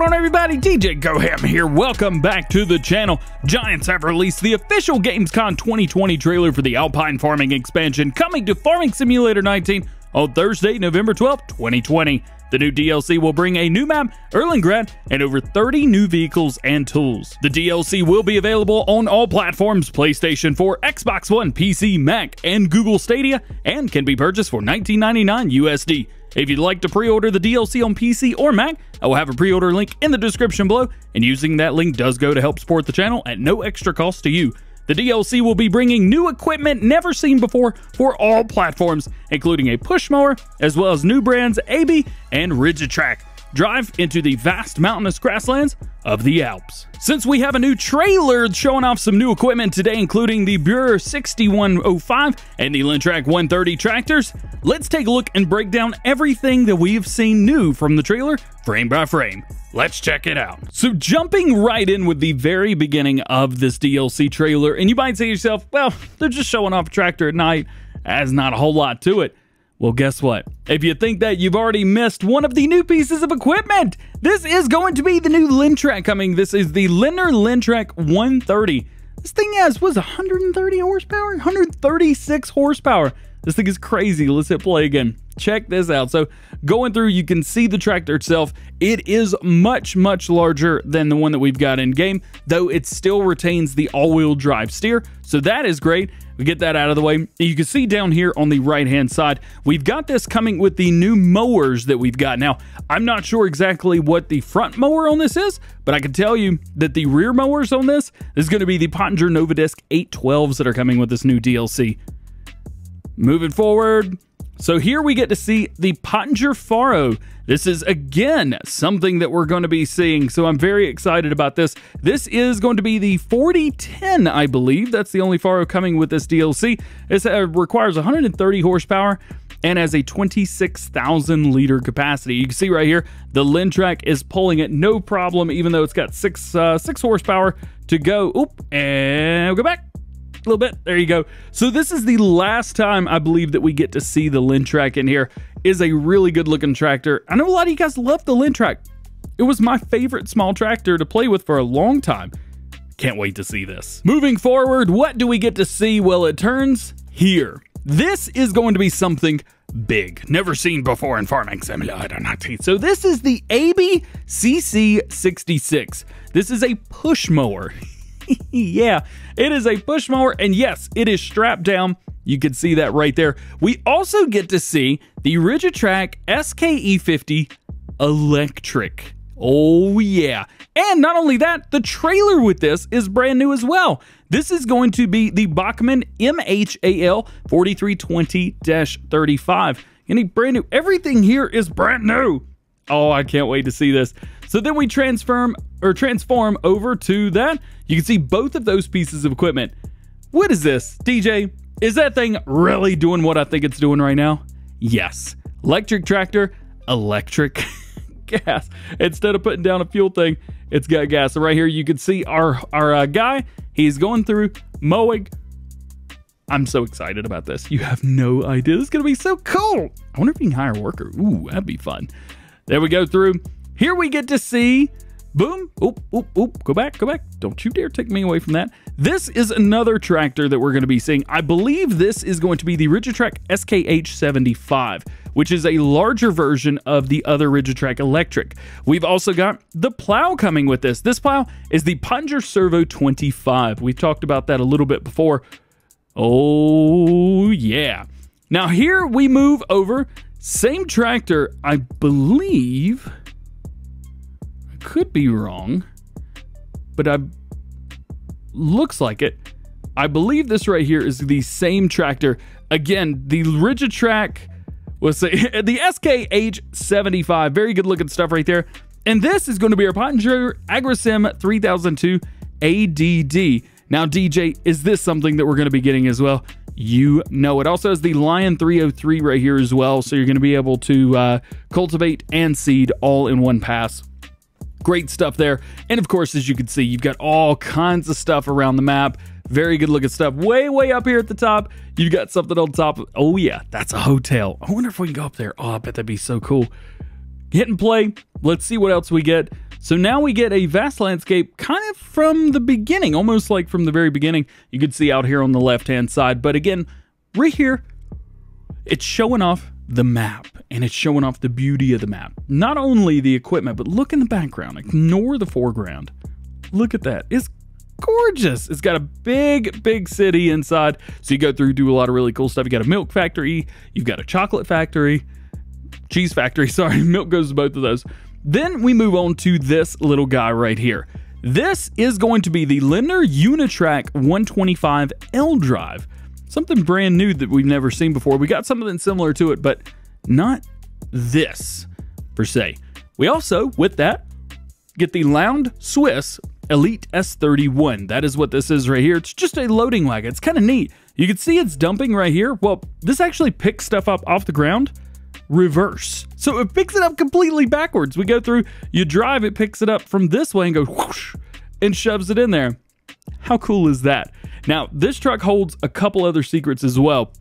going on, everybody? DJ GoHam here. Welcome back to the channel. Giants have released the official GamesCom 2020 trailer for the Alpine Farming expansion coming to Farming Simulator 19 on Thursday, November 12, 2020. The new DLC will bring a new map, Erlengrad, and over 30 new vehicles and tools. The DLC will be available on all platforms PlayStation 4, Xbox One, PC, Mac, and Google Stadia, and can be purchased for $19.99 USD. If you'd like to pre-order the DLC on PC or Mac, I will have a pre-order link in the description below, and using that link does go to help support the channel at no extra cost to you. The DLC will be bringing new equipment never seen before for all platforms, including a push mower, as well as new brands Aebi and Rigitrac. Drive into the vast mountainous grasslands of the Alps. Since we have a new trailer showing off some new equipment today, including the Bührer 6105 and the Lintrac 130 tractors, let's take a look and break down everything that we've seen new from the trailer, frame by frame. Let's check it out. So jumping right in with the very beginning of this DLC trailer, and you might say to yourself, well, they're just showing off a tractor at night. There's not a whole lot to it. Well, guess what? If you think that you've already missed one of the new pieces of equipment, this is going to be the new Lintrac coming. This is the Lindner Lintrac 130. This thing has, was 130 horsepower? 136 horsepower. This thing is crazy. Let's hit play again. Check this out. So going through, you can see the tractor itself. It is much, much larger than the one that we've got in game, though it still retains the all-wheel drive steer. So that is great. We get that out of the way. You can see down here on the right-hand side, we've got this coming with the new mowers that we've got. Now, I'm not sure exactly what the front mower on this is, but I can tell you that the rear mowers on this is going to be the Pottinger Novadisc 812s that are coming with this new DLC. Moving forward, so here we get to see the Pottinger Faro. This is again something that we're going to be seeing, so I'm very excited about this. This is going to be the 4010, I believe. That's the only Faro coming with this DLC. It uh, requires 130 horsepower and has a 26,000 liter capacity. You can see right here, the Lintrac is pulling it no problem, even though it's got six uh, six horsepower to go. Oop, and we'll go back a little bit. There you go. So this is the last time I believe that we get to see the Lintrac in here. Is a really good looking tractor. I know a lot of you guys love the Lintrac. It was my favorite small tractor to play with for a long time. Can't wait to see this. Moving forward, what do we get to see? Well, it turns here. This is going to be something big, never seen before in Farming Simulator 19. So this is the Aebi CC66. This is a push mower. yeah, it is a push mower, and yes, it is strapped down. You can see that right there. We also get to see the Rigitrac SKE50 electric. Oh, yeah. And not only that, the trailer with this is brand new as well. This is going to be the Bachmann MHAL 4320 35. Any brand new, everything here is brand new. Oh, I can't wait to see this. So then we transform or transform over to that. You can see both of those pieces of equipment. What is this, DJ? Is that thing really doing what I think it's doing right now? Yes. Electric tractor, electric gas. Instead of putting down a fuel thing, it's got gas. So right here, you can see our our uh, guy. He's going through mowing. I'm so excited about this. You have no idea. This is going to be so cool. I wonder if we can hire a worker. Ooh, that'd be fun. There we go through. Here we get to see, boom, oop, oop, oop, go back, go back. Don't you dare take me away from that. This is another tractor that we're going to be seeing. I believe this is going to be the Rigitrac SKH75, which is a larger version of the other Rigitrac Electric. We've also got the plow coming with this. This plow is the Punger Servo 25. We've talked about that a little bit before. Oh, yeah. Now here we move over. Same tractor, I believe I could be wrong, but I looks like it. I believe this right here is the same tractor. Again, the Rigitrac was the SKH75. Very good looking stuff right there. And this is going to be our Pottinger Aerosem 3002 ADD. Now, DJ, is this something that we're going to be getting as well? You know it. Also has the Lion 303 right here as well. So you're going to be able to uh, cultivate and seed all in one pass. Great stuff there. And of course, as you can see, you've got all kinds of stuff around the map. Very good looking stuff. Way, way up here at the top, you've got something on top. Oh, yeah, that's a hotel. I wonder if we can go up there. Oh, I bet that'd be so cool. Hit and play. Let's see what else we get. So now we get a vast landscape kind of from the beginning, almost like from the very beginning. You could see out here on the left-hand side. But again, right here, it's showing off the map and it's showing off the beauty of the map. Not only the equipment, but look in the background. Ignore the foreground. Look at that. It's gorgeous. It's got a big, big city inside. So you go through, do a lot of really cool stuff. You got a milk factory, you've got a chocolate factory, cheese factory. Sorry, milk goes to both of those. Then we move on to this little guy right here. This is going to be the Lindner Unitrac 125 L drive. Something brand new that we've never seen before. We got something similar to it, but not this per se. We also, with that, get the Lound Swiss Elite S31. That is what this is right here. It's just a loading wagon. It's kind of neat. You can see it's dumping right here. Well, this actually picks stuff up off the ground reverse. So it picks it up completely backwards. We go through, you drive, it picks it up from this way and goes whoosh and shoves it in there. How cool is that? Now, this truck holds a couple other secrets as well.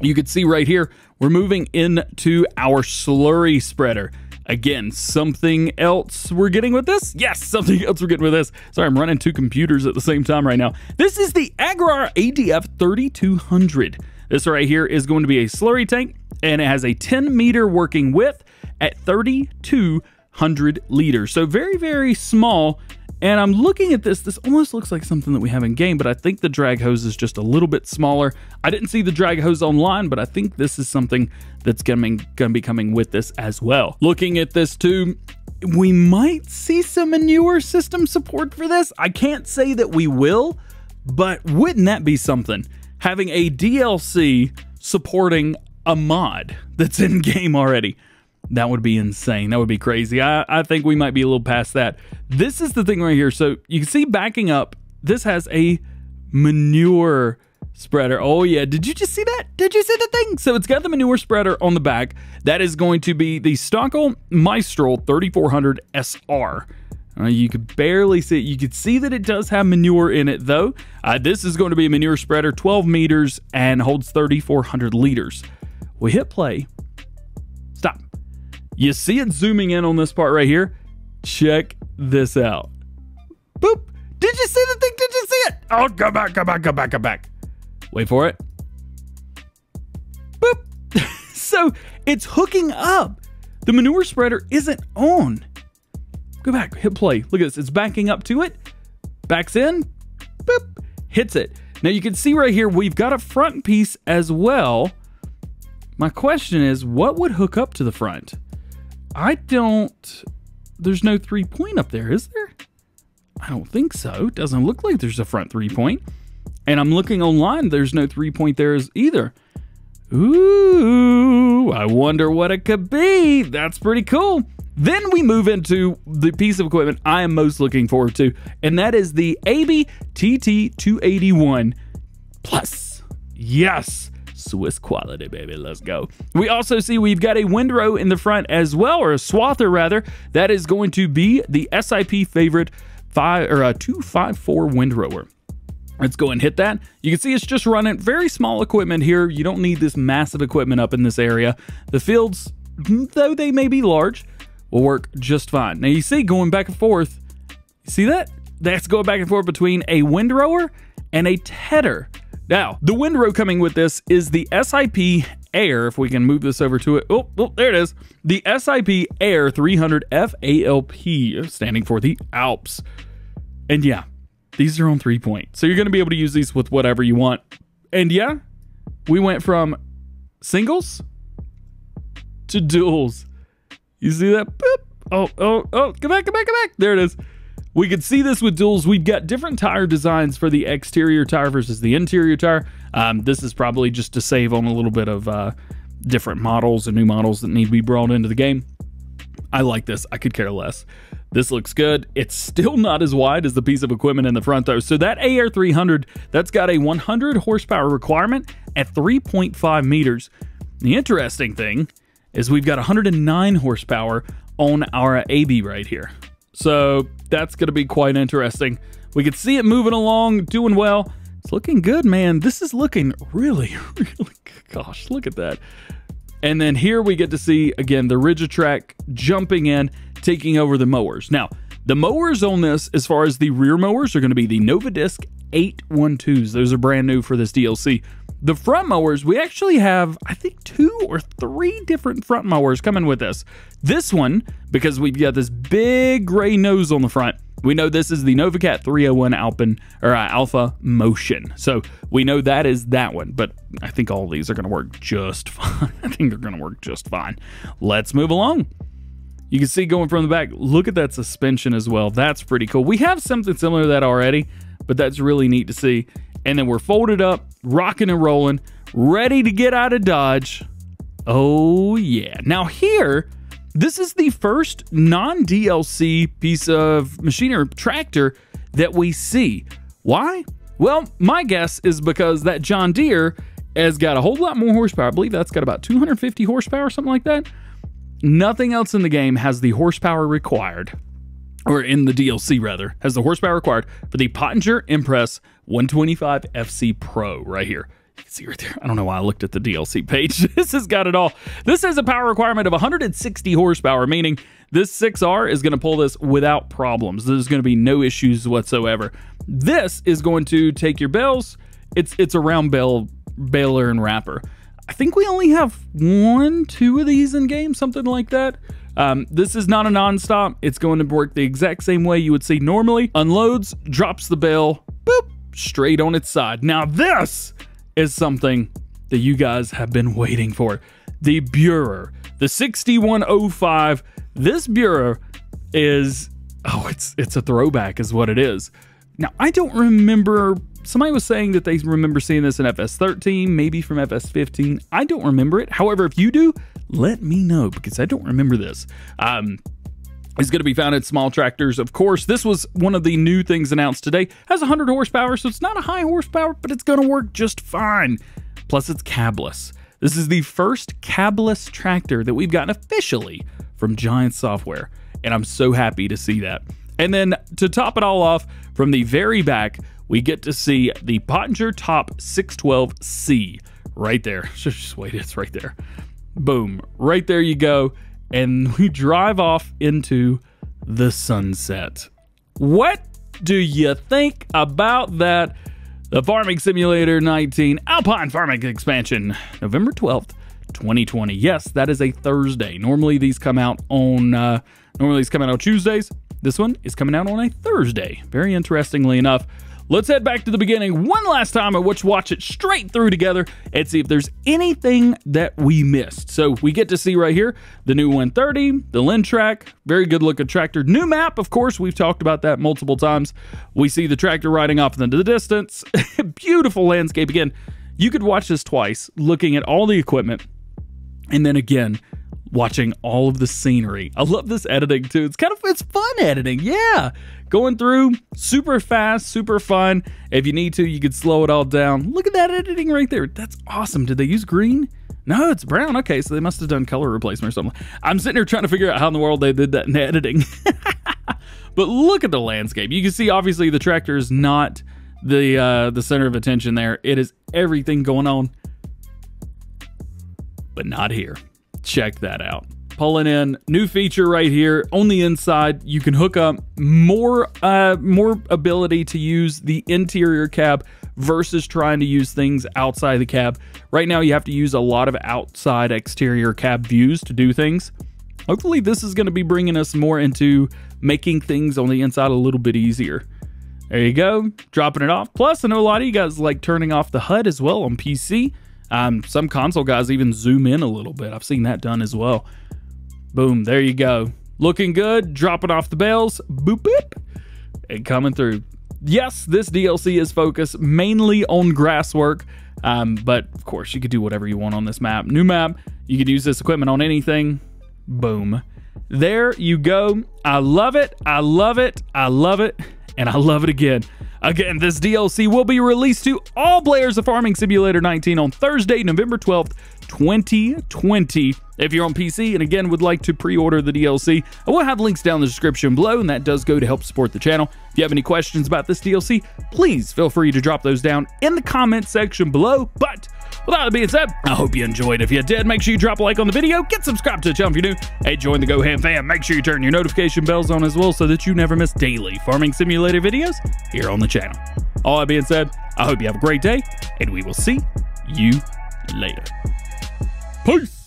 You can see right here, we're moving into our slurry spreader. Again, something else we're getting with this? Yes, something else we're getting with this. Sorry, I'm running two computers at the same time right now. This is the Agrar ADF 3200. This right here is going to be a slurry tank, and it has a 10 meter working width at 3200 liters. So very, very small and I'm looking at this, this almost looks like something that we have in game, but I think the drag hose is just a little bit smaller. I didn't see the drag hose online, but I think this is something that's gonna, be coming with this as well. Looking at this too, we might see some manure system support for this. I can't say that we will, but wouldn't that be something? Having a DLC supporting a mod that's in game already. That would be insane. That would be crazy. I, I think we might be a little past that. This is the thing right here. So you can see backing up, this has a manure spreader. Oh yeah, did you just see that? Did you see the thing? So it's got the manure spreader on the back. That is going to be the Stockel Mistral 3400 SR. Uh, you could barely see. You could see that it does have manure in it though. Uh, this is going to be a manure spreader, 12 meters and holds 3,400 liters. We hit play Stop. you see it zooming in on this part right here? Check this out. Boop. Did you see the thing? Did you see it? Oh, go back, go back, go back, go back. Wait for it. Boop. so it's hooking up. The manure spreader isn't on. Go back, hit play. Look at this. It's backing up to it. Backs in. Boop. Hits it. Now you can see right here, we've got a front piece as well. My question is, what would hook up to the front? I don't. There's no three point up there, is there? I don't think so. It doesn't look like there's a front three point. And I'm looking online, there's no three point there either. Ooh, I wonder what it could be. That's pretty cool. Then we move into the piece of equipment I am most looking forward to, and that is the Aebi TT281 Plus. Yes. Swiss quality, baby. Let's go. We also see we've got a windrow in the front as well, or a swather rather. That is going to be the SIP favorite five or a 254 windrower. Let's go and hit that. You can see it's just running very small equipment here. You don't need this massive equipment up in this area. The fields, though they may be large, will work just fine. Now you see going back and forth, see that? That's going back and forth between a windrower and a tedder. Now, the windrow coming with this is the SIP Air, if we can move this over to it. Oh, oh there it is. The SIP Air 300 FALP, standing for the Alps. And yeah, these are on three point. So you're going to be able to use these with whatever you want. And yeah, we went from singles to duals. You see that? Oh, oh, oh, come back, come back, come back. There it is. We could see this with duels. We've got different tire designs for the exterior tire versus the interior tire. Um, this is probably just to save on a little bit of uh, different models and new models that need to be brought into the game. I like this. I could care less. This looks good. It's still not as wide as the piece of equipment in the front though. So that AR300, that's got a 100 horsepower requirement at 3.5 meters. The interesting thing is we've got 109 horsepower on our Aebi right here. So that's going to be quite interesting. We can see it moving along, doing well. It's looking good, man. This is looking really, really, gosh, look at that. And then here we get to see, again, the Rigitrac jumping in, taking over the mowers. Now, The mowers on this, as far as the rear mowers, are going to be the Nova Disc 812s. Those are brand new for this DLC. The front mowers, we actually have, I think, two or three different front mowers coming with this. This one, because we've got this big gray nose on the front, we know this is the Novacat 301 Alpine or uh, Alpha Motion. So we know that is that one, but I think all these are going to work just fine. I think they're going to work just fine. Let's move along. You can see going from the back, look at that suspension as well. That's pretty cool. We have something similar to that already, but that's really neat to see. And then we're folded up, rocking and rolling, ready to get out of Dodge. Oh, yeah. Now, here, this is the first non DLC piece of machinery tractor that we see. Why? Well, my guess is because that John Deere has got a whole lot more horsepower. I believe that's got about 250 horsepower, something like that. Nothing else in the game has the horsepower required, or in the DLC rather, has the horsepower required for the Pottinger Impress 125 FC Pro right here. You can see right there. I don't know why I looked at the DLC page. This has got it all. This has a power requirement of 160 horsepower, meaning this 6R is going to pull this without problems. There's going to be no issues whatsoever. This is going to take your bales. It's it's a round bale baler and wrapper. I think we only have one, two of these in game, something like that. Um, this is not a non-stop. It's going to work the exact same way you would see normally. Unloads, drops the bell, boop, straight on its side. Now this is something that you guys have been waiting for. The Bührer, the 6105. This Bührer is, oh, it's it's a throwback is what it is. Now, I don't remember, somebody was saying that they remember seeing this in FS13, maybe from FS15. I don't remember it. However, if you do, let me know because I don't remember this. Um, going to be found in small tractors. Of course, this was one of the new things announced today. Has 100 horsepower, so it's not a high horsepower, but it's going to work just fine. Plus, it's cabless. This is the first cabless tractor that we've gotten officially from Giant Software, and I'm so happy to see that. And then to top it all off, from the very back, we get to see the Pottinger Top 612C right there. Just wait, it's right there. Boom, right there you go and we drive off into the sunset. What do you think about that? The Farming Simulator 19 Alpine Farming Expansion, November 12th, 2020. Yes, that is a Thursday. Normally these come out on uh, normally these come out on Tuesdays. This one is coming out on a Thursday. Very interestingly enough. Let's head back to the beginning one last time and let's watch it straight through together and see if there's anything that we missed. So we get to see right here the new 130, the Lintrac, very good looking tractor. New map, of course, we've talked about that multiple times. We see the tractor riding off into the distance. Beautiful landscape. Again, you could watch this twice, looking at all the equipment, and then again, watching all of the scenery. I love this editing too. It's kind of it's fun editing. Yeah. Going through super fast, super fun. If you need to, you could slow it all down. Look at that editing right there. That's awesome. Did they use green? No, it's brown. Okay, so they must have done color replacement or something. I'm sitting here trying to figure out how in the world they did that in editing. but look at the landscape. You can see obviously the tractor is not the uh, the center of attention there. It is everything going on, but not here check that out. Pulling in new feature right here on the inside. You can hook up more uh, more ability to use the interior cab versus trying to use things outside the cab. Right now, you have to use a lot of outside exterior cab views to do things. Hopefully, this is going to be bringing us more into making things on the inside a little bit easier. There you go, dropping it off. Plus, I know a lot of you guys like turning off the HUD as well on PC. Um, some console guys even zoom in a little bit. I've seen that done as well. Boom, there you go. Looking good, dropping off the bells, boop boop, and coming through. Yes, this DLC is focused mainly on grass work, um, but of course you could do whatever you want on this map. New map, you could use this equipment on anything. Boom. There you go. I love it. I love it. I love it. And I love it again. Again, this DLC will be released to all players of Farming Simulator 19 on Thursday, November 12th, 2020. If you're on PC and again would like to pre-order the DLC, I will have links down in the description below, and that does go to help support the channel. If you have any questions about this DLC, please feel free to drop those down in the comment section below. But With that being said, I hope you enjoyed. If you did, make sure you drop a like on the video, get subscribed to the channel if you're new, and join the Go Ham fam. Make sure you turn your notification bells on as well so that you never miss daily farming simulator videos here on the channel. All that being said, I hope you have a great day, and we will see you later. Peace.